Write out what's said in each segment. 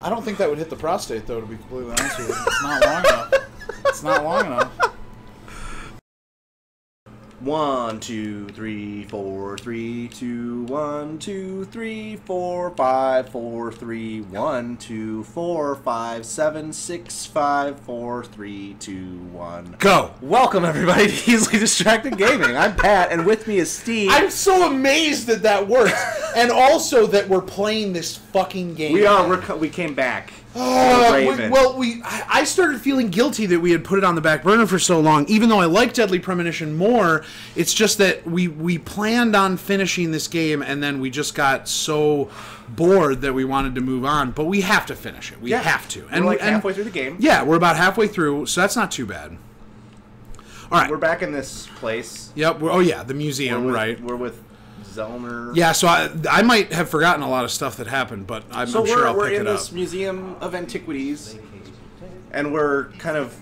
I don't think that would hit the prostate, though. To be completely honest with you, it's not long enough. It's not long enough. One, two, three, four, three, two, one, two, three, four, five, four, three, one, two, four, five, seven, six, five, four, three, two, one. Go. Welcome everybody to Easily Distracted Gaming. I'm Pat, and with me is Steve. I'm so amazed that that worked, and also that we're playing this fucking game. we are. We're, we came back. Uh, we- well, we I started feeling guilty that we had put it on the back burner for so long. Even though I like Deadly Premonition more, it's just that we we planned on finishing this game, and then we just got so bored that we wanted to move on. But we have to finish it. We Yeah. have to. And We're like and- halfway through the game. Yeah, we're about halfway through, so that's not too bad. All right. We're back in this place. Yep. We're, oh yeah, the We're museum, with, right? We're with Zellner. Yeah. So I I might have forgotten a lot of stuff that happened, but I'm, So I'm we're, sure I'll we're pick in it up. this museum of antiquities, and we're kind of.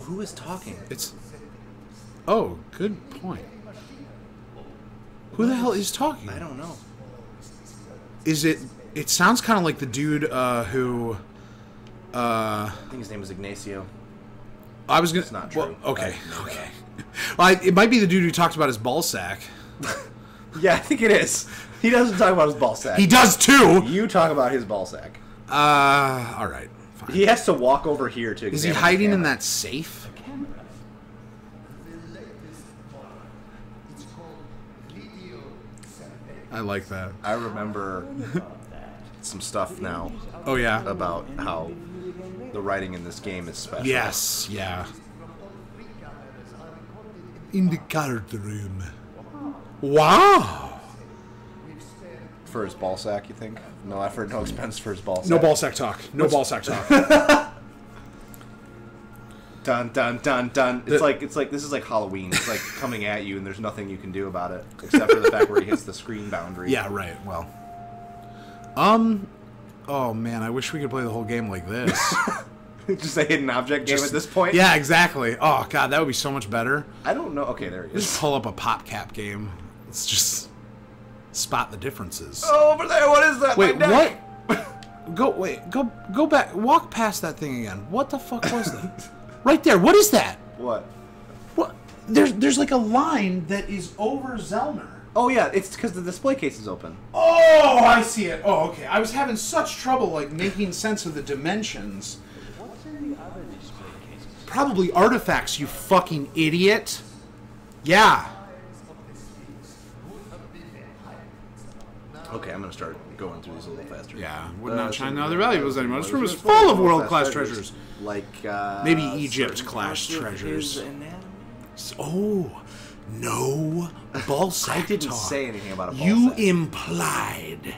Who is talking? It's. Oh, good point. Who the hell is talking? I don't know. Is it? It sounds kind of like the dude uh, who. Uh, I think his name is Ignacio. I was gonna. It's not well, true. okay. I Okay. Well, I, it might be the dude who talked about his ball sack. Yeah, I think it is. He doesn't talk about his ball sack. He does too. You talk about his ball sack. Uh, all right. Fine. He has to walk over here to. Is he examine the hiding in camera. that safe? I like that. I remember some stuff now Oh yeah. about how the writing in this game is special. Yes, yeah. In the card room. Wow. For his ball sack, you think? No effort, no expense for his ball sack. No ball sack talk. No ball sack talk. Dun dun dun dun. It's The- like it's like this is like Halloween. It's like coming at you, and there's nothing you can do about it except for the fact where he hits the screen boundary. yeah, right. Well. Um. Oh man, I wish we could play the whole game like this. just a hidden object game at this point. yeah, exactly. Oh god, that would be so much better. I don't know. Okay, there he is. Just pull up a PopCap game. Let's just spot the differences. Oh, over there. What is that? Wait, what? Go wait, go go back. Walk past that thing again. What the fuck was that? right there. What is that? What? What? There's there's like a line that is over Zellner. Oh yeah, it's because the display case is open. Oh, I see it. Oh, okay. I was having such trouble like making sense of the dimensions. Probably artifacts, you fucking idiot. Yeah. Okay, I'm gonna start going through these a little faster. Yeah. Would Uh, not so shine now their valuables anymore. This room is full of world-class treasures. Like uh, Maybe Egypt class treasures. Oh, no ball I didn't say anything about a ball You implied.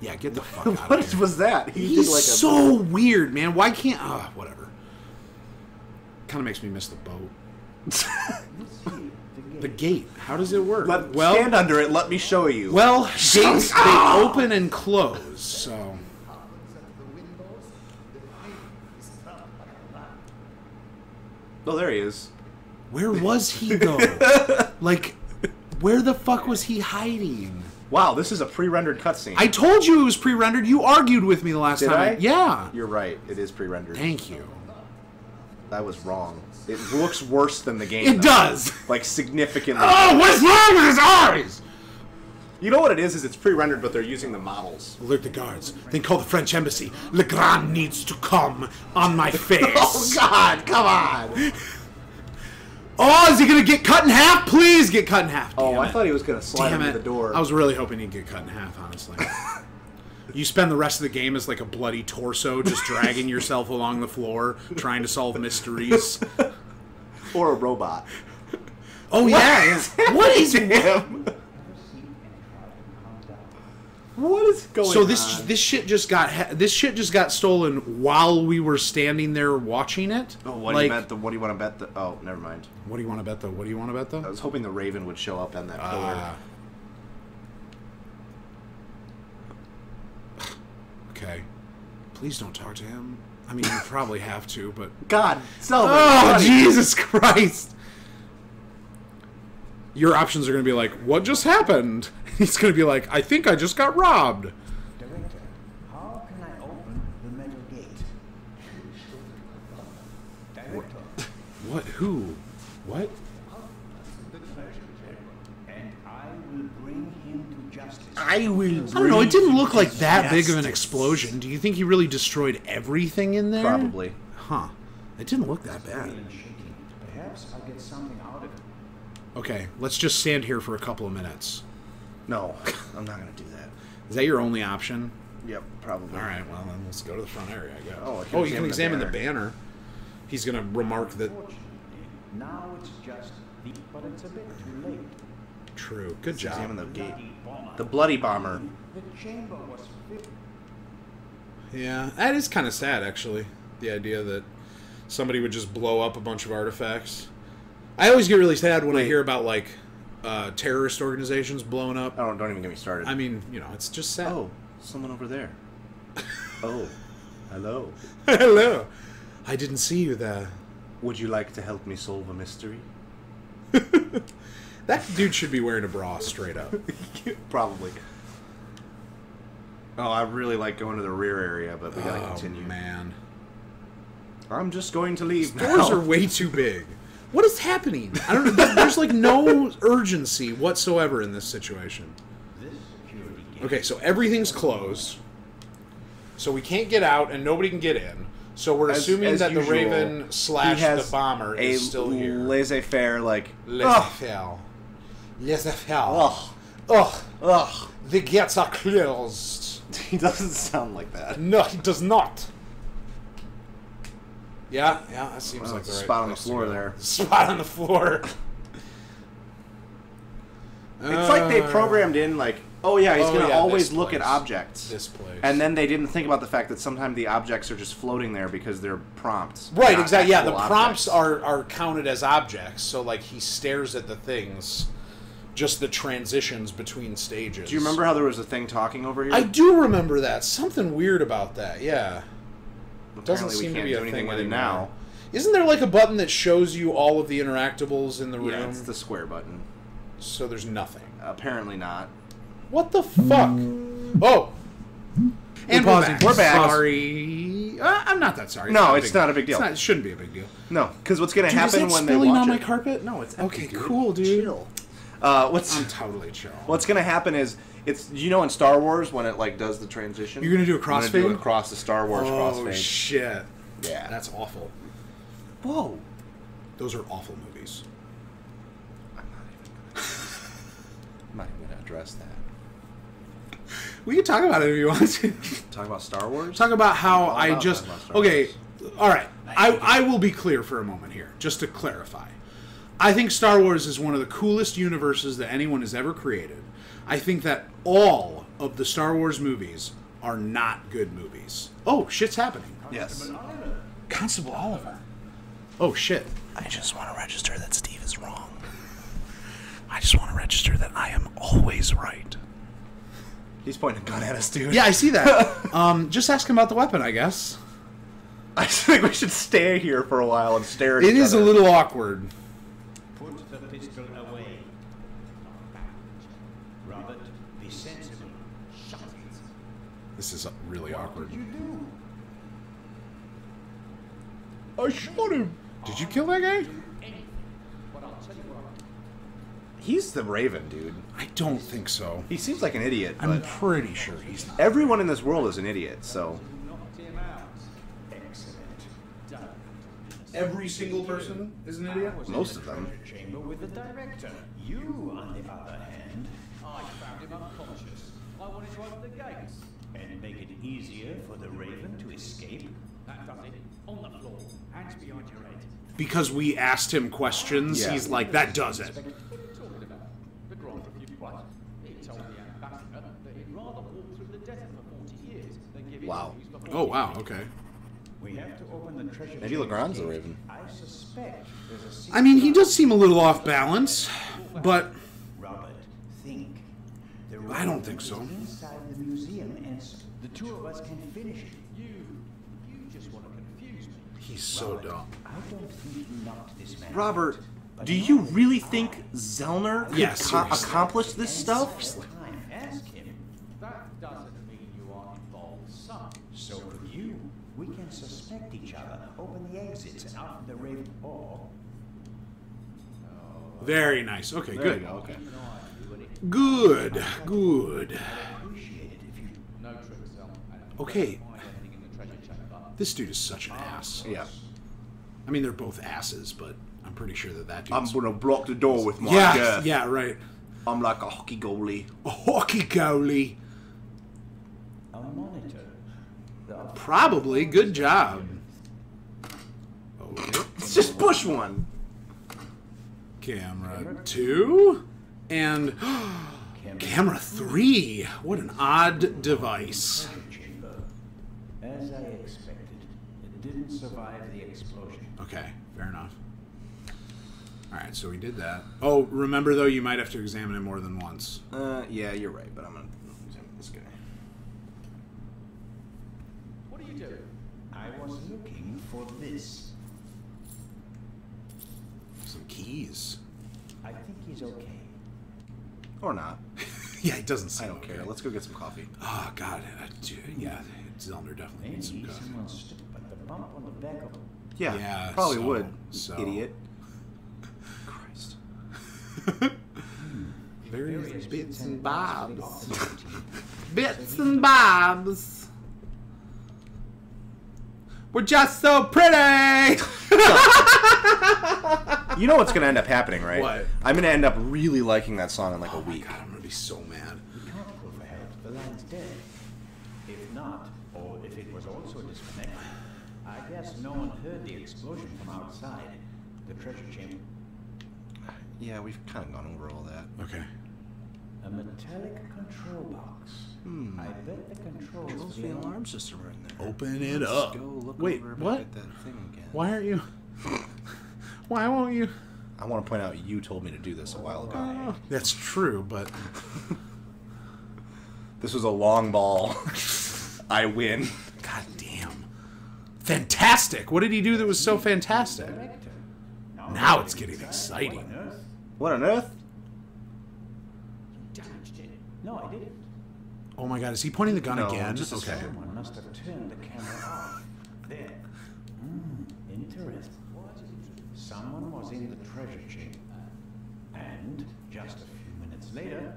Yeah, get the fuck out What of here. What was that? He He's like a so weird, man. Why can't? Ah, whatever. Kind of makes me miss the boat. the gate. How does it work? Let, well, stand under it. Let me show you. well, gates they open and close. So oh, there he is. where was he though? like, where the fuck was he hiding? Wow, this is a pre-rendered cutscene. I told you it was pre-rendered. You argued with me the last Did time. I? Yeah. You're right. It is pre-rendered. Thank you. I was wrong. It looks worse than the game. It though. does. Like significantly. Oh, what's wrong with his eyes? You know what it is? Is it's pre-rendered, but they're using the models. Alert the guards. Then call the French embassy. Legrand needs to come on my face. Oh God! Come on! Oh, is he gonna get cut in half? Please get cut in half. Oh, I it. thought he was gonna slide Damn into it. the door. I was really hoping he'd get cut in half, honestly. you spend the rest of the game as like a bloody torso, just dragging yourself along the floor, trying to solve mysteries. or a robot. Oh yeah, yeah. What is him? What is going So this on? this shit just got this shit just got stolen while we were standing there watching it. Oh, what like, do you bet? The, what do you want to bet? The, oh, never mind. What do you want to bet though? What do you want to bet I was hoping the Raven would show up on that pillar. Ah. Okay. Please don't talk to him. I mean, you probably have to, but God, Selvin. oh buddy. Jesus Christ! Your options are going to be like, "What just happened?" He's going to be like, "I think I just got robbed." can I open the metal gate? Director, What? Who? What? the treasure and I will bring him to justice. I will. I don't know. It didn't look like that big of an explosion. Do you think he really destroyed everything in there? Probably. Huh. It didn't look that bad. Perhaps I'll get something out of it. Okay, let's just stand here for a couple of minutes. No, I'm not gonna do that. Is that your only option? Yep, probably. All right, well then let's go to the front area. I guess. Oh, I can oh, you can examine examine the the banner. He's gonna remark that. Now it's just the, but it's a bit too late. True. Good job. Examine the gate. The bloody bomber. The chamber was filled. Yeah, that is kind of sad, actually. The idea that somebody would just blow up a bunch of artifacts. I always get really sad when I hear about like uh, terrorist organizations blowing up. Oh, don't even get me started. I mean, you know, it's just sad. oh, someone over there. oh, hello. hello. I didn't see you there. Would you like to help me solve a mystery? That dude should be wearing a bra straight up. Probably. Oh, I really like going to the rear area, but we gotta oh continue. man, I'm just going to leave doors now. are way too big. What is happening? I don't know. There's like no urgency whatsoever in this situation. This security gate. Okay, so everything's closed. So we can't get out and nobody can get in. So we're As- assuming as that the Raven slash has the bomber a is still here. laissez-faire, like, laissez faire, Laissez faire. ugh, Ugh. ugh. The gates are closed. He doesn't sound like that. No, he does not. Yeah, yeah, that seems Well, like the a right spot on the floor there. Spot on the floor. It's like they Uh, programmed in, like, oh yeah, he's Oh, gonna yeah, always look at objects. this place. And then they didn't think about the fact that sometimes the objects are just floating there because they're prompts. Right, exactly. Yeah, the actual prompts are are counted as objects. So like he stares at the things, just the transitions between stages. Do you remember how there was a thing talking over here? I do remember that. Something weird about that. Yeah. Doesn't Apparently seem we to can't be do a anything thing with it now. Isn't there like a button that shows you all of the interactables in the room? Yeah, it's the square button. So there's nothing. Apparently not. What the fuck? Oh. And We're we're pausing. back. We're back. Sorry. Uh, I'm not that sorry. No, it's not a big deal. Not, it shouldn't be a big deal. No, because what's gonna Dude, is happen that when they spilling watch on my carpet? No, it's Okay, empty, dude. cool, dude. Chill. Uh, what's I'm totally chill. what's gonna happen is it's you know in Star Wars when it like does the transition. You're gonna do a I'm gonna do crossfade? it across the Star Wars oh crossfade. shit! yeah. That's awful. whoa. Those are awful movies. I'm not even gonna address that. We can talk about it if you want to. Talk about Star Wars. talk about how I just about Star okay. Wars. All right, I I will be clear for a moment here, just to clarify. I think Star Wars is one of the coolest universes that anyone has ever created. I think that all of the Star Wars movies are not good movies. Oh, shit's happening. Yes. Constable Oliver. Oh shit. I just want to register that Steve is wrong. I just want to register that I am always right. He's pointing a gun at us, dude. Yeah, I see that. um, just ask him about the weapon, I guess. I think we should stay here for a while and stare at It each is a little awkward. Put the pistol away. Robert, be sensible. Shut it. This is really awkward. You do. I shot him. Did you kill that guy? But I'll tell you what. He's the Raven, dude. I don't think so. He seems like an idiot, I'm but pretty sure he's not. everyone in this world is an idiot. So Knocked him out. Excellent. Done. Every single person is an idiot. Most of them. chamber with the director. You, on the other hand, I found him unconscious. I wanted to open the gates. And make it easier for the Raven to escape. That does it. On the floor. Hands behind your head. Because we asked him questions, Yeah. he's like, that does it. What are you talking about? The Grand Review What? He told the ambassador that he'd rather walk through the desert for 40 years than give Wow. Oh, wow, okay. We have to open the treasure Maybe chamber Legrand's a. Raven. I suspect there's a I mean, he does seem a little off balance, but Robert, think. The I don't think so. Inside the museum, and the two of us can finish it. You, you just want to confuse me. he's so dumb. I don't think you knocked this man. Robert, do you really think Zellner could Yeah, co- accomplish this stuff? Ask him. That doesn't mean you aren't involved. son. So could you. We can suspect each other, open the exits and out of the raven or Very nice. Okay, There good. you go. Okay. Good. Good. appreciate it if you No tricks, Zell. And if you Okay. don't find anything in the treasure chamber, This dude is such an ass. Yeah. I mean, they're both asses, but I'm pretty sure that that I'm gonna block the door with my yeah, girth. yeah, right. I'm like a hockey goalie. A hockey goalie. a monitor. Probably. Good job. Okay. Let's just push one. Camera two. And camera three. What an odd device. As I expected, it didn't survive the explosion. Okay, fair enough. Alright, so we did that. Oh, remember though, you might have to examine it more than once. Uh, yeah, you're right, but I'm gonna examine this guy. what are you doing? I was looking for this. Some keys. I think he's okay. Or not. yeah, it doesn't seem I don't okay. care. Let's go get some coffee. Oh god, I do, yeah, Zellner definitely needs some coffee. someone the bump on the back of Yeah, Yeah, probably so- would. so- Idiot. Christ. Various bits and bobs. Bits and bobs. We're just so pretty. You know what's gonna end up happening, right? What? I'm gonna end up really liking that song in like a oh week. God, I'm gonna be so mad. We can't call for. The line's dead. If not, or if it was also disconnected, I guess no one heard the explosion from outside. The treasure chamber. Yeah, we've kind of gone over all that. Okay. A metallic control box. Hmm. I bet the controls, Controls for the the alarm. alarm system are in there. Open it Let's up. Go look Wait, over what? At that thing again. Why aren't you? Why won't you? I want to point out you told me to do this a while ago. Oh, that's true, but This was a long ball. I win. god damn. Fantastic. What did he do that was so fantastic? Now it's getting exciting. What on earth? What on earth? Damaged it. No, I didn't. Oh my god, is he pointing the gun No, again? just okay. Someone must have turned the camera off. There. Hmm, interesting. Someone was in the treasure chamber. And just a few minutes later,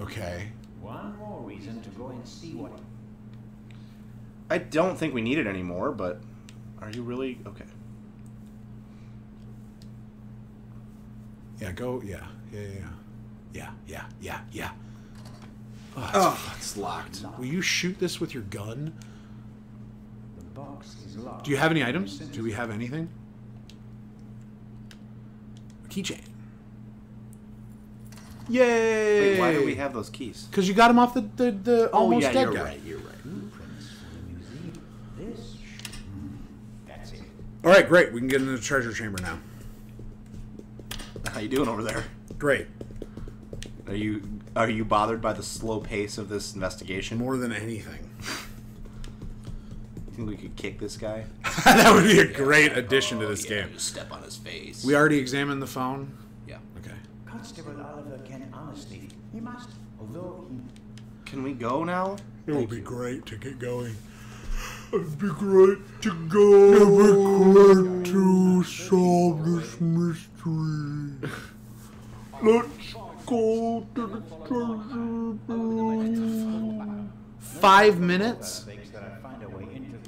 Okay. one more reason to go and see what. I don't think we need it anymore, but are you really okay? Yeah, go. Yeah. Yeah, yeah, yeah. Yeah, yeah, yeah, yeah. Oh, it's locked. Will you shoot this with your gun? The box is locked. Do you have any items? Do we have anything? A keychain. Yay! Wait, why do we have those keys? Because you got them off the the, the almost oh yeah, dead you're guy. right. You're right. Blueprints for the. This. That's it. All right, great. We can get into the treasure chamber now. How you doing over there? Great. Are you are you bothered by the slow pace of this investigation? More than anything. You think we could kick this guy? that would be a great addition to oh, this game. Just step on his face. We already examined the phone. yeah. Okay. Constable Oliver can honestly. He must. Although he. Can we go now? It would be great to get going. It'd be great to go. It'd be great to solve this mystery. Let's go to the treasure. Five minutes? I find a way into.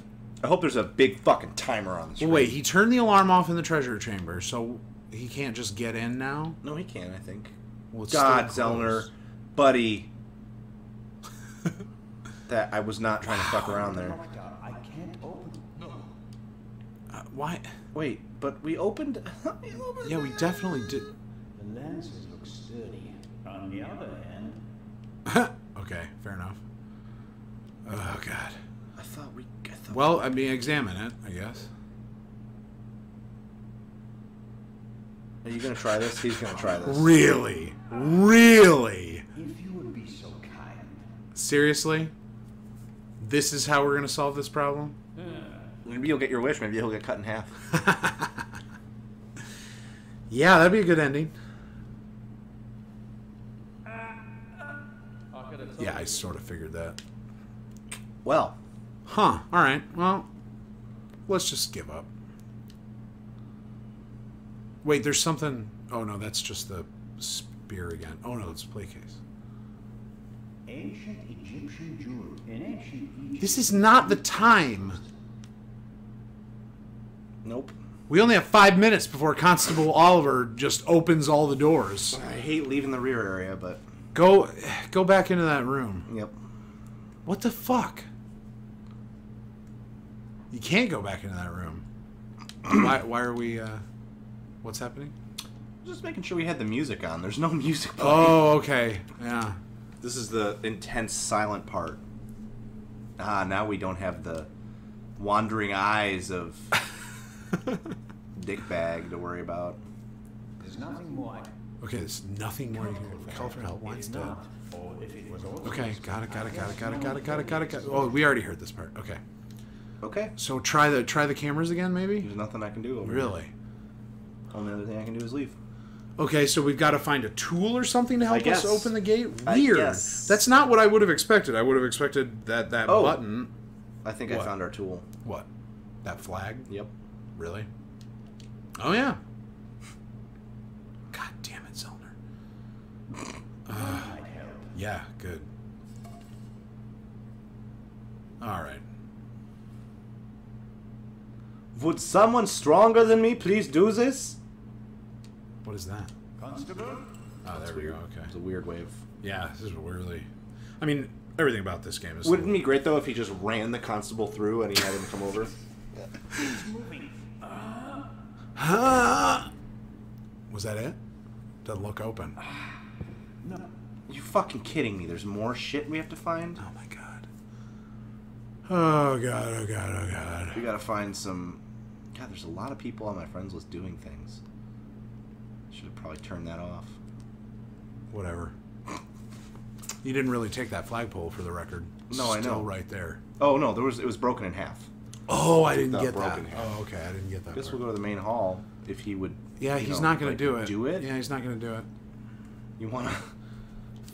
I hope there's a big fucking timer on this. Well, wait, he turned the alarm off in the treasure chamber, so he can't just get in now? No, he can. I think. Well, God, still Zellner, buddy. that I was not trying to fuck around there. Doctor, I can't open. Uh, why? Wait, but we opened. we opened Yeah, we definitely did. The lenses look sturdy. On the other hand, okay, fair enough. Oh, God. I thought we. I thought Well, I mean, examine it, I guess. Are you gonna try this? He's gonna try this. Really? Really? if you would be so kind. Seriously? This is how we're gonna solve this problem? Maybe you'll get your wish. Maybe he'll get cut in half. Yeah, that'd be a good ending. I could have told Yeah, I sort of figured that. Well, Huh. All right. Well, let's just give up. Wait, there's something. Oh no, that's just the spear again. Oh no, it's a play case. Ancient Egyptian jewelry. In ancient Egypt. This is not the time. Nope. We only have five minutes before Constable Oliver just opens all the doors. I hate leaving the rear area, but Go, go back into that room. yep. What the fuck? You can't go back into that room. why? Why are we? uh What's happening? Just making sure we had the music on. There's no music playing. Oh, okay. Yeah. This is the intense silent part. Ah, now we don't have the wandering eyes of Dick Bag to worry about. There's nothing more. Okay, there's nothing more you can. Call for help. Line's If dead. not, or if it was also Okay, got it, got it, got it, got it, got it, got it, got it, got it. Oh, we already heard this part. Okay, Okay. so try the try the cameras again, maybe. There's nothing I can do. Over Really? Here. Only other thing I can do is leave. Okay, so we've got to find a tool or something to help us open the gate. Weird. That's not what I would have expected. I would have expected that that Oh. button. I think What? I found our tool. What? That flag? Yep. Really? Oh yeah. God damn it, Zellner. help. Yeah, good. All right. Would someone stronger than me please do this? What is that? Constable? Oh, there we go. Okay. It's a weird wave. Yeah, this is really. I mean, everything about this game is. Wouldn't it be great though if he just ran the constable through and he had him come over? Huh? Was that it? Doesn't look open. You fucking kidding me? There's more shit we have to find. Oh my god. Oh god. Oh god. Oh god. We gotta find some. God, there's a lot of people on my friends list doing things. Should have probably turned that off. Whatever. You didn't really take that flagpole for the record. No, I Still know. right there. Oh no, there was it was broken in half. Oh, I didn't get that. here. Oh, okay. I didn't get that. I guess part. we'll go to the main hall if he would. Yeah, he's know, not gonna like, do it. Do it? Yeah, he's not gonna do it. You wanna?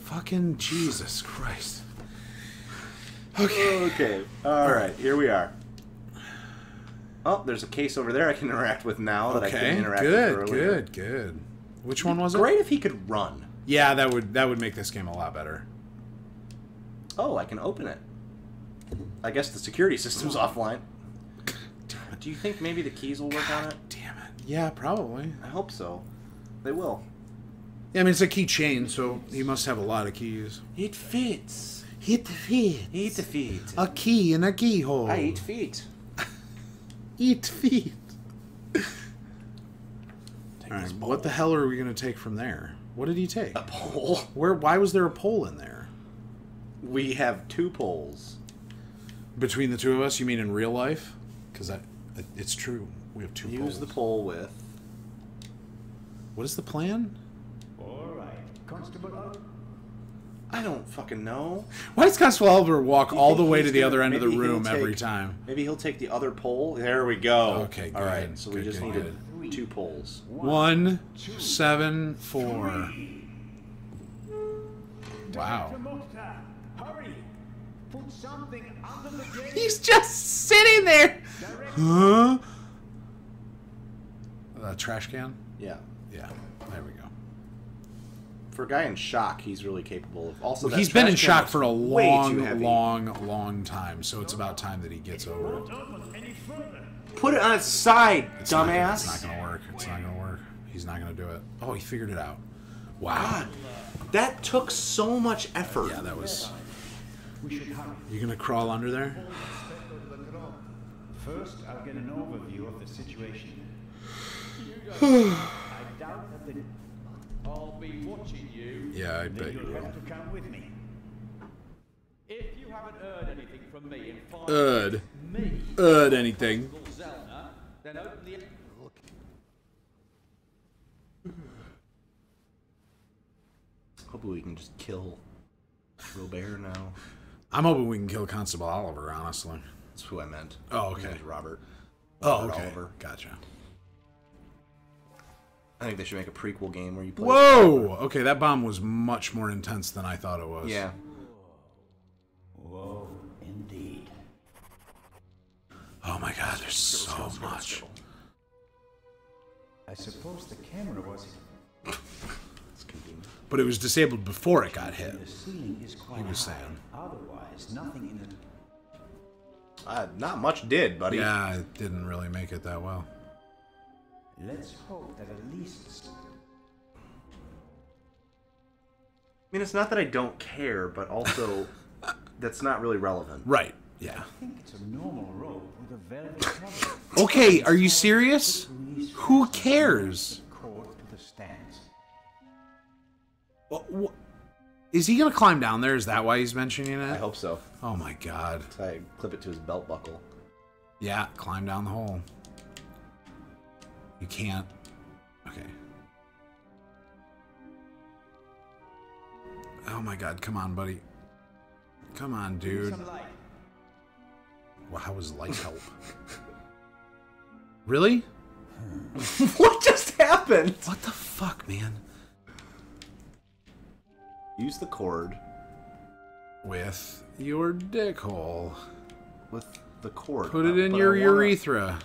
Fucking Jesus Christ. Okay. All right. Here we are. Oh, there's a case over there I can interact with now that I Okay. couldn't interact Good. with earlier. Good. Good. Which one was it? Great if he could run. Yeah, that would that would make this game a lot better. Oh, I can open it. I guess the security system's offline. Do you think maybe the keys will work on it? Damn it. Yeah, probably. I hope so. They will. Yeah, I mean it's a keychain, so he must have a lot of keys. It fits. Hit the feet. Eat feet. A key in a keyhole. Ah, I eat feet. Eat feet. All right, what the hell are we gonna take from there? What did he take? A pole. Where? Why was there a pole in there? We have two poles. Between the two of us, you mean in real life? Because I, it's true. We have two Use poles. the pole with. What is the plan? All right. Constable, I don't fucking know. Why does Constable Oliver walk all the way to the other end of the maybe he'll room every time? Maybe he'll take the other pole. There we go. Okay, All right. good, So we good, just good, needed good. two poles. One, seven, four. Wow. Hurry! Put something under the. He's just sitting there. Huh? A trash can? Yeah. Yeah. There we go. For a guy in shock, he's really capable of. Also, Well, he's been in shock for a long, long, long time. So it's about time that he gets over it. Put it on its side, It's not dumbass. it's not gonna work. It's not gonna work. He's not gonna do it. Oh, he figured it out. Wow. God, that took so much effort. Yeah, that was. We should hurry. You gonna crawl under there? First, I'll get an overview of the situation. I doubt that the... I'll be watching you. Yeah, I bet you you'll have to come with me. If you haven't heard anything from me in five Ud. me, Ud anything. Constable then open the. Hopefully, we can just kill Robert now. I'm hoping we can kill Constable Oliver, honestly. That's who I meant. Oh, okay. name's Robert. Oh, okay. Oliver. Gotcha. I think they should make a prequel game where you play. Whoa! Okay, that bomb was much more intense than I thought it was. Yeah. Whoa, indeed. Oh my god, there's so much. I suppose the camera was. But it was disabled before it got hit. The ceiling is quite was high. saying. Otherwise, nothing in the. Uh, not much did, buddy. Yeah, it didn't really make it that well. Let's hope that at least. I mean, it's not that I don't care, but also that's not really relevant. Right. Yeah. I think it's a normal rope with a velvet cover. Okay, are you serious? Who cares? Cord to the stands. Wh- wh- Is he gonna climb down there? Is that why he's mentioning it? I hope so. Oh my god. I clip it to his belt buckle. Yeah, climb down the hole. You can't. Okay. Oh my god, come on, buddy. Come on, dude. Well, how was light help? really? what just happened? What the fuck, man? Use the cord With your dick hole. with the cord. Put it in your I wanna- urethra.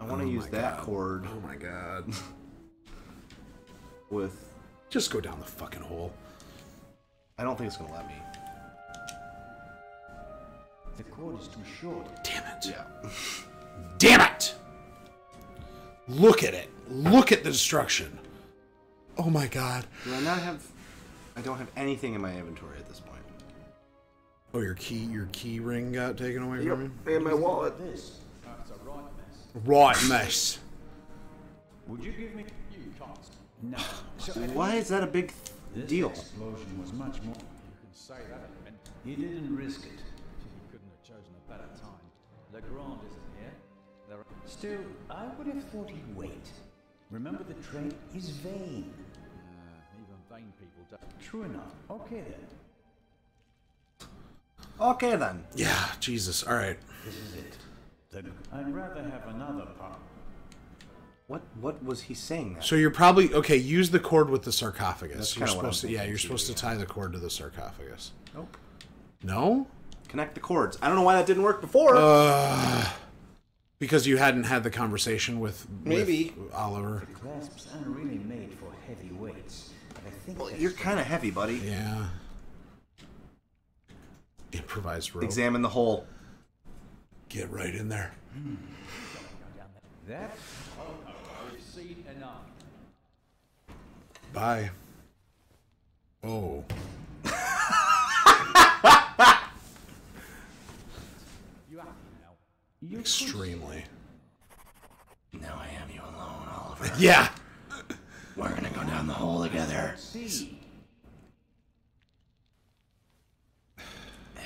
I want to Oh use that God. cord Oh my god. with. Just go down the fucking hole. I don't think it's gonna let me. The cord is too short. Damn it. Yeah. Damn it! Look at it. Look at the destruction. Oh my god. Do I not have? I don't have anything in my inventory at this point. Oh, your key, your key ring got taken away from you. And my wallet. This. That's a right mess. Would you give me? You can't. No. So Why is that a big this deal? explosion was much more. You can say that. He didn't risk it. You couldn't have chosen a better time. Legrand isn't here. There are... Still, I would have thought he'd wait. Remember, the train is vain. Uh, even vain people don't. True enough. Okay then. Okay then. Yeah, Jesus. All right. This is it. The, I'd rather have another part. What what was he saying? That? So you're probably okay. Use the cord with the sarcophagus. That's you're kinda what I'm supposed to. Yeah, you're supposed to tie the cord to the sarcophagus. Nope. No, Connect the cords. I don't know why that didn't work before. Uh, because you hadn't had the conversation with with Maybe. Oliver. Clasps aren't really made for heavy weights. I think well, you're kind of heavy, buddy. Yeah. Improvised rope. Examine the hole. Get right in there. that. We've enough. Bye. Oh. You happy now? You Extremely. Now I have you alone, Oliver. Yeah. We're gonna go down the hole together. see.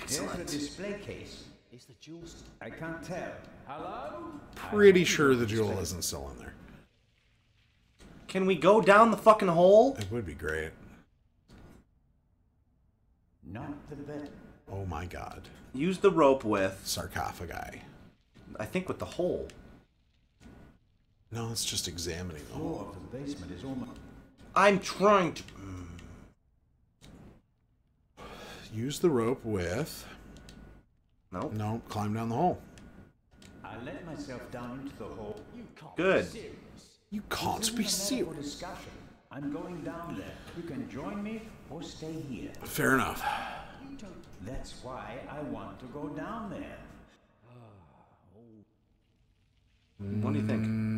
There's the display case. Is. I can't tell. Hello? Pretty sure the jewel isn't still in there. Can we go down the fucking hole? It would be great. Not the bed. Oh my god. Use the rope with, Sarcophagi. I think, with the hole. No, it's just examining the Floor hole. of the basement is almost. I'm trying to. Use the rope with. Nope. No, climb down the hole. I let myself down into the hole. You can't Good. be. You can't be isn't a serious. discussion. I'm going down there. You can join me or stay here. Fair enough. That's why I want to go down there. What do you think? Mm,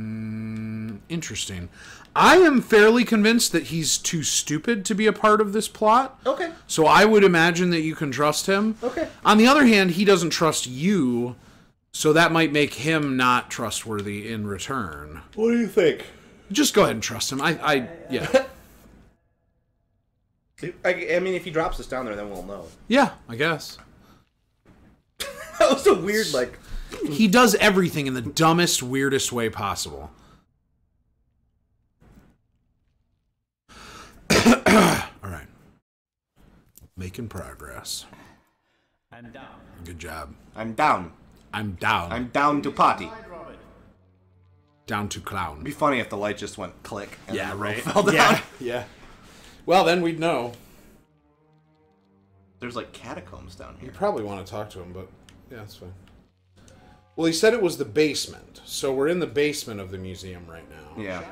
Interesting. I am fairly convinced that he's too stupid to be a part of this plot. Okay. So I would imagine that you can trust him. Okay. On the other hand, he doesn't trust you, so that might make him not trustworthy in return. What do you think? Just go ahead and trust him. I, I yeah. I, I mean, if he drops us down there, then we'll know. Yeah, I guess. That was a weird, like. He does everything in the dumbest, weirdest way possible. All right. Making progress. I'm down. Good job. I'm down. I'm down. I'm down to potty. down to clown. It'd be funny if the light just went click. And Yeah, the rope right. Fell down. Yeah, yeah. Well, then we'd know. There's like catacombs down here. You probably want to talk to him, but yeah, that's fine. Well, he said it was the basement, so we're in the basement of the museum right now. Yeah.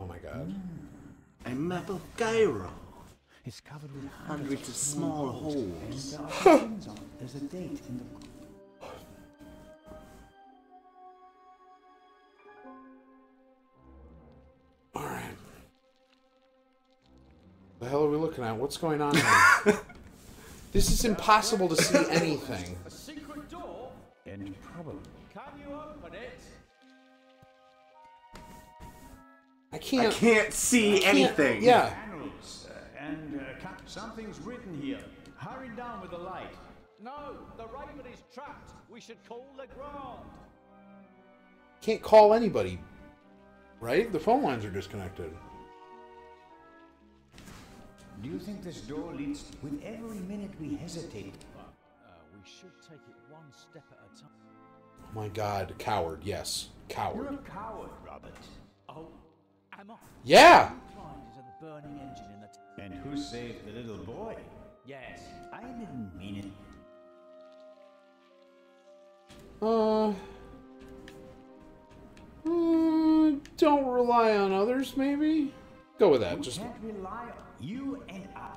Oh my god. Mm. A map of Cairo. It's covered with Hundreds of small holes. There are things. There's a date in the. All right. The hell are we looking at? What's going on here? this is impossible to see anything. A secret door? And probably. Can you open it? I I can't. can't see can't- anything. Yeah. Panels. Uh, and uh, something's written here. Hurry down with the light. No, the Raven is trapped. We should call Legrand. Can't call anybody. Right? The phone lines are disconnected. Do you think this door leads? With every minute we hesitate, Uh, we should take it one step at a time. Oh my god. Coward. Yes. Coward. You're a coward, Robert. T- And who saved the little boy? yes. I didn't mean it. Uh. uh, don't rely on others, maybe? Go with that. We Just. can't rely on you and I.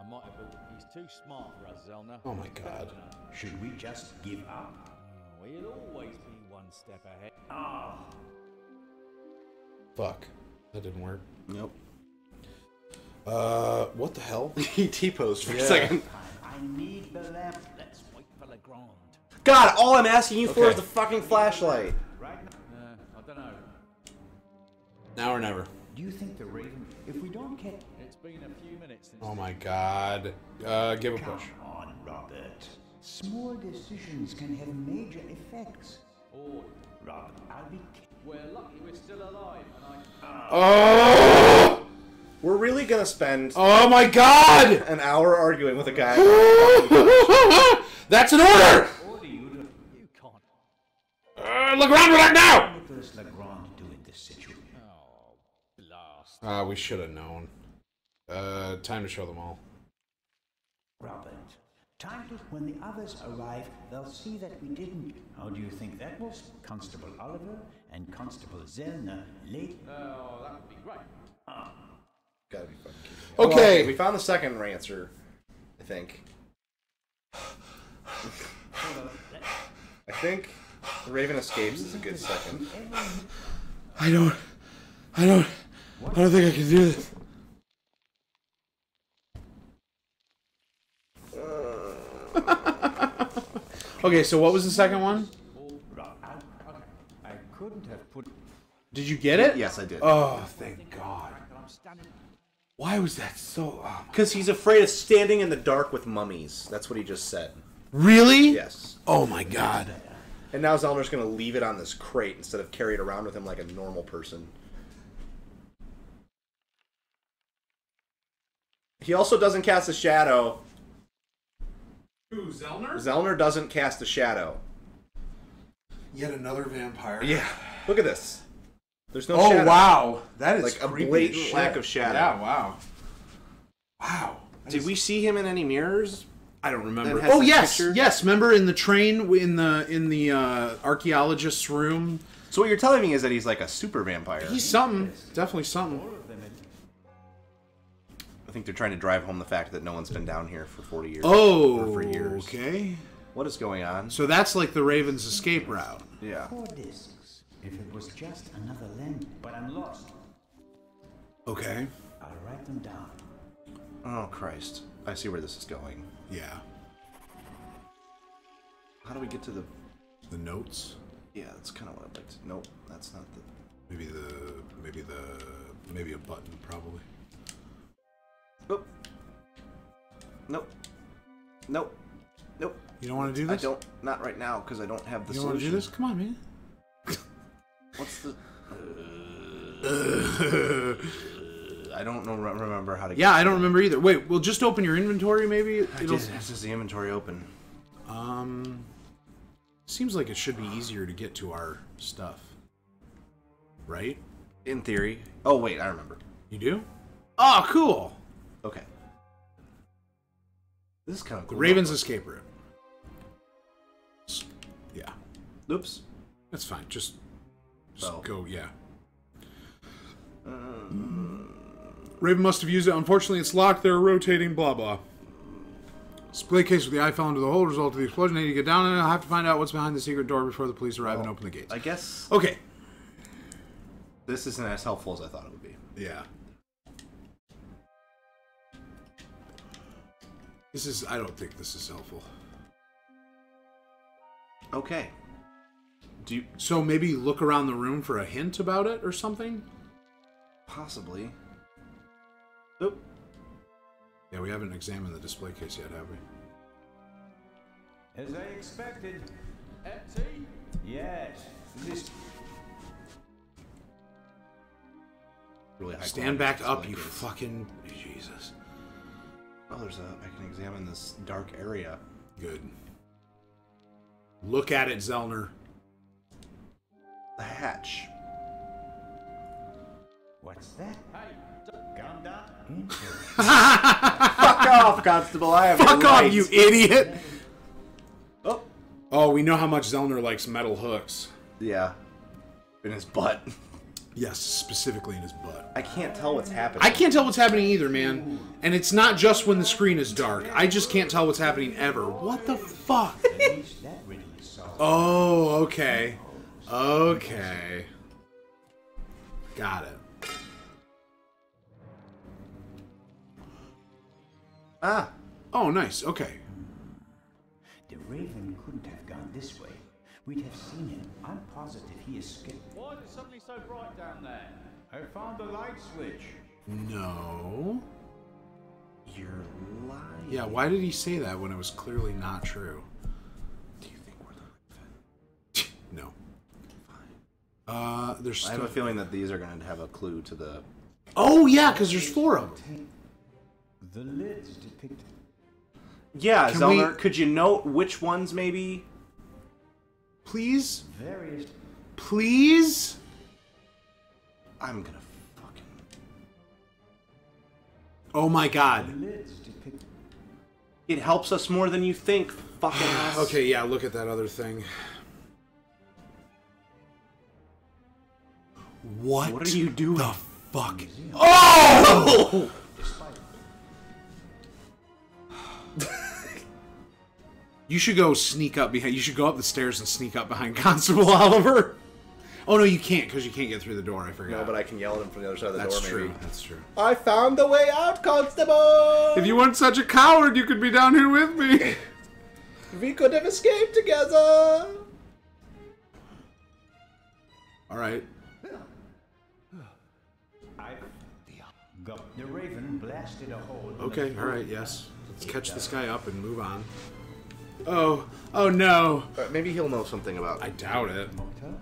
I might have. been- He's too smart for us, Zellner. Oh my god. Should we just give up? Oh, he'll always be one step ahead. Oh, Fuck. That didn't work. Nope. Uh, what the hell? he T-posed for Yeah. a second. I need the lamp. Let's wait for Legrand. God, all I'm asking you for is the fucking flashlight. Right now. Uh, I don't know. Now or never. Do you think the Raven, if we don't get... It's been a few minutes since. Oh my god. Uh, give a push. Come on, Robert. Small decisions can have major effects. Oh, Robert, I'll be... we're lucky we're still alive. Oh! We're really gonna spend Oh my god! an hour arguing with a guy. That's an order! Order you to... You can't. Uh, Legrand, relax now! What does Legrand do in this situation? Oh, blast. Ah, we should have known. Uh, time to show them all. Robert, time to... When the others arrive, they'll see that we didn't. How do you think that was? Constable Oliver and Constable Zellner late... Oh, that would be great. Gotta be fucking kidding me. Okay. Well, we found the second answer, I think. I think the Raven escapes is a good second. I don't. I don't. I don't think I can do this. okay, so what was the second one? Rob, I, I couldn't have put... Did you get it? Yes, I did. Oh, thank God. Why was that so? Um, oh, Because he's afraid of standing in the dark with mummies. That's what he just said. really? Yes. Oh my God. And now Zellner's gonna leave it on this crate instead of carry it around with him like a normal person. He also doesn't cast a shadow. Who, Zellner? Zellner doesn't cast a shadow. Yet another vampire. Yeah. Look at this. There's no Oh shadow. wow, that is Like a creepy blatant as lack of shadow. Yeah, wow. Wow. That Did is- we see him in any mirrors? I don't remember. Oh yes, picture? yes. Remember in the train in the in the uh, archaeologist's room? So what you're telling me is that he's like a super vampire. He's something. Definitely something. I think they're trying to drive home the fact that no one's been down here for 40 years. Oh, Or for years. okay. What is going on? So that's like the Raven's escape route. Yeah. Four discs. If it was just another lamp, but I'm lost. Okay. I'll write them down. Oh Christ. I see where this is going. Yeah. How do we get to the? The notes. Yeah, that's kind of what I'd like to. Nope, that's not the. Maybe the maybe the maybe a button probably. Nope. Nope. Nope. Nope. You don't want to do this? I don't. Not right now because I don't have the You don't want to do this? Come on, man. What's the? I don't know. Remember how to. Yeah, I don't remember either. Wait, we'll just open your inventory. Maybe I it'll. did. This is the inventory open. Um, seems like it should be easier to get to our stuff, right? In theory. Oh wait, I remember. You do? Oh, cool. Okay. This is kind of The cool. Raven's escape route. Yeah. Oops. That's fine. Just, just Oh. go. Yeah. Raven must have used it. Unfortunately, it's locked. They're rotating. Blah blah. Display case with the eye fell into the hole. Result of the explosion. I need to get down, and I'll have to find out what's behind the secret door before the police arrive and open the gates. I guess Okay. this isn't as helpful as I thought it would be. Yeah. This is. I don't think this is helpful. Okay. Do you So maybe look around the room for a hint about it or something. possibly? Oop. Yeah, we haven't examined the display case yet, have we? As I expected. Empty. Yes. This Really high Stand quality back up, display you fucking oh, Jesus. Oh, there's a. I can examine this dark area. Good. Look at it, Zellner. The hatch. What's that? Hey, d- Gunda? Interesting. Fuck off, Constable. I have Fuck your off, you idiot! Oh. Oh, we know how much Zellner likes metal hooks. Yeah. In his butt. Yes, specifically in his butt. I can't tell what's happening. I can't tell what's happening either, man. And it's not just when the screen is dark. I just can't tell what's happening ever. What the fuck? At least that riddle is solved. Oh, okay. Okay. Got it. Ah. Oh, nice. Okay. The Raven couldn't have gone this way. We'd have seen him. I'm positive he escaped. why is it suddenly so bright down there? I found the light switch. No. You're lying. Yeah, why did he say that when it was clearly not true? Uh, there's I have a feeling that these are going to have a clue to the. Oh yeah, because there's four of them. The lids depict Yeah, Can Zellner, we- could you note which ones maybe? Please, various please. I'm gonna fucking. Oh my God. lids depict It helps us more than you think, fucking ass. Okay, yeah. Look at that other thing. What? What are you doing? The fuck? Oh! you should go sneak up behind. You should go up the stairs and sneak up behind Constable Oliver. Oh no, you can't because you can't get through the door. I forgot. No, but I can yell at him from the other side of the That's door. That's true. Maybe. That's true. I found the way out, Constable. If you weren't such a coward, you could be down here with me. we could have escaped together. All right. The Raven blasted a hole. Okay. all right, Yes. Let's catch this guy up and move on. Oh. Oh no. maybe he'll know something about. I doubt it. Motor?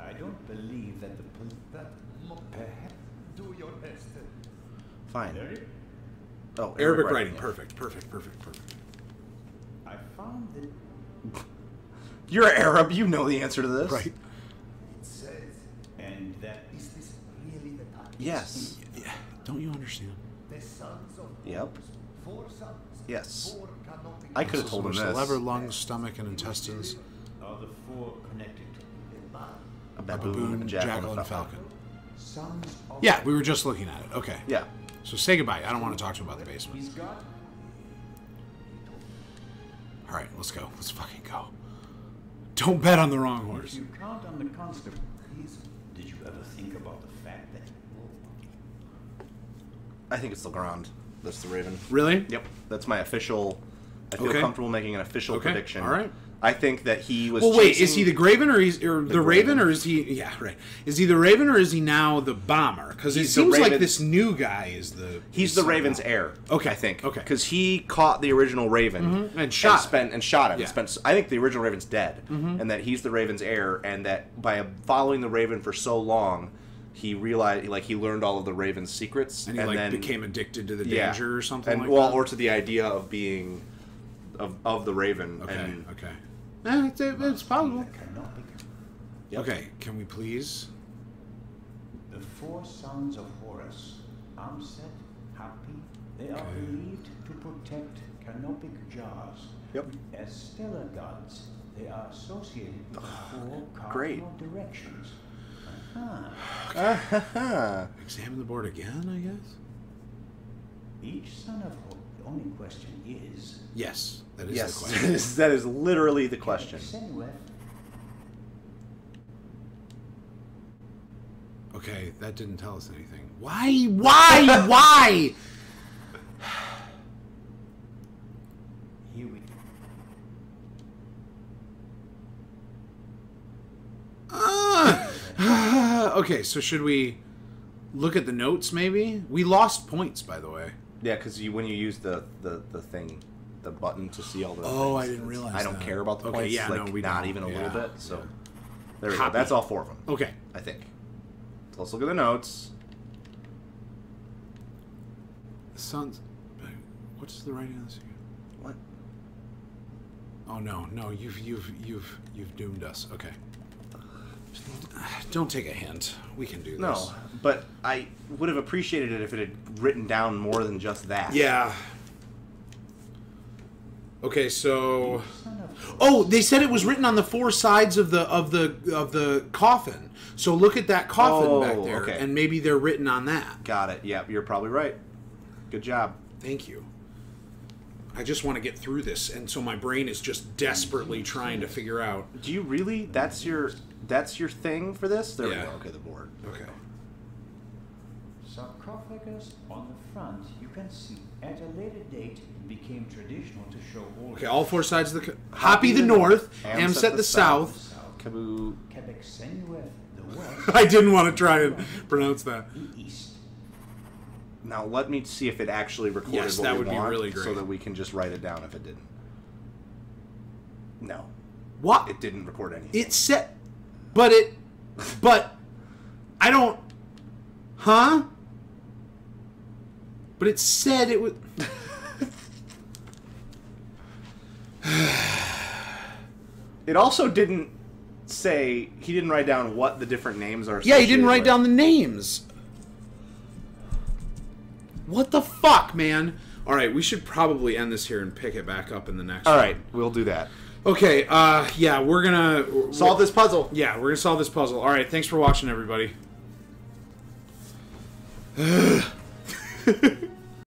I don't believe that the pol- that perhaps do your best. Fine. Larry, Oh, Arabic writing. writing. Perfect. Perfect. Perfect. Perfect. I found that You're Arab. You know the answer to this. Right. and that Is this really the time? Yes. Yeah. Don't you understand? The sons of Yep. four sons. Yes. Four I could have told him Which this. the liver, lungs, stomach, and intestines. are the four connected. a man. A A baboon, baboon, a jackal, and a falcon. Sons of Yeah, we were just looking at it. Okay. Yeah. So say goodbye. I don't want to talk to him about the basement. He's got All right, let's go. Let's fucking go. Don't bet on the wrong If horse. you count on the constable, did you ever think about the fact that I think it's the Grand. That's the Raven. Really? Yep. That's my official. I feel Okay. comfortable making an official Okay, prediction. all right. I think that he was. Well, wait. Is chasing- he the Graven or he's or the, Raven, Graven. or is he? Yeah, right. Is he the Raven or is he now the Bomber? Because it He's the seems like Raven- this new guy is the. He's the Raven's heir. Okay, I think. okay. Because he caught the original Raven and shot him. spent and shot him. Yeah. Mm-hmm. Spent. I think the original Raven's dead, and that he's the Raven's heir, and that by following the Raven for so long, he realized like he learned all of the Raven's secrets, And he like then became addicted to the yeah. danger or something and like well, that. or to the idea of being of of the Raven. okay. And okay. Eh, it's, it's possible. Yep. Okay. Can we please? the four sons of Horus, Amset, Happy, they are believed to protect canopic jars. Yep. As stellar gods, they are associated with the four great. cardinal directions. Aha. Examine the board again, I guess. Each son of Hope. The only question is. Yes, that is yes, the question. that is literally the question. Okay, that didn't tell us anything. Why? Why? Why? here we Ah. Okay, so should we look at the notes? Maybe we lost points, by the way. Yeah, because you when you use the, the the thing, the button to see all the. Oh, I didn't realize I don't that. care about the Okay, points. yeah, like, no, we not don't. even a Yeah, little bit. So yeah. there we go. That's all four of them. Okay. I think. So let's look at the notes. Sons. What's the writing on this? again? What? Oh no, no, you've you've you've you've doomed us. Okay. Don't take a hint. We can do this. No, but I would have appreciated it if it had written down more than just that. Yeah. Okay, so son of Hope. Oh, they said it was written on the four sides of the of the of the coffin. So look at that coffin Oh, back there okay. and maybe they're written on that. Got it. Yeah, you're probably right. Good job. Thank you. I just want to get through this and so my brain is just desperately trying to figure out. Do you really? That's your that's your thing for this? There Yeah. we go. Okay, the board. Okay. Sarcophagus on the front, you can see at a later date it became traditional to show all Okay, all four sides of the co- Hoppy the north, Amset the south. Kaboo. Quebec the west, I didn't want to try and pronounce that. east. Now let me see if it actually recorded Yes, what that we would be really really so that we can just write it down if it didn't. No, What? it didn't record anything. It said, but it, but I don't, huh? But it said it was. It also didn't say he didn't write down what the different names are. Yeah, he didn't write with. down the names. What the fuck, man? All right, we should probably end this here and pick it back up in the next. All one. right, we'll do that. Okay. Uh, yeah, we're gonna Solve this puzzle. Yeah, we're gonna solve this puzzle. All right. Thanks for watching, everybody.